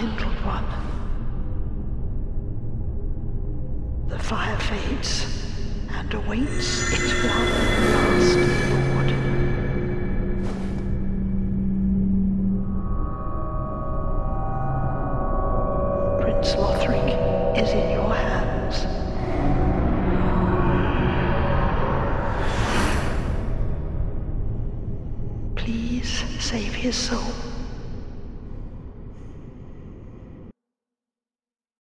kindled one. The fire fades and awaits its one last lord. Prince Lothric is in your hands. Please save his soul.